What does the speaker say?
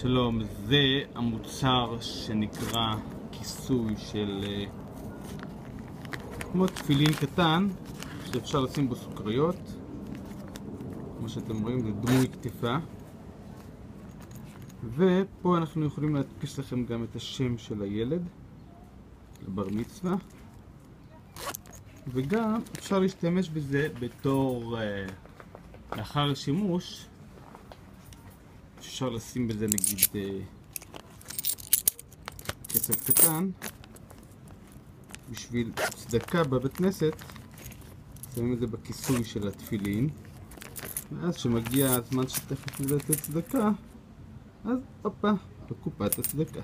שלום, זה המוצר שנקרא כיסוי של אה, כמו תפילין קטן שאפשר לשים בו סוכריות. כמו שאתם רואים זה דמוי כתיפה. ופה אנחנו יכולים להדפיס לכם גם את השם של הילד לבר מצווה. וגם אפשר להשתמש בזה בתור אה, לאחר שימוש אפשר לשים בזה נגיד אה, כסף קטן. בשביל צדקה בבית כנסת שמים את זה בכיסוי של התפילין. ואז כשמגיע הזמן שתכף לתת צדקה אז הופה, בקופת הצדקה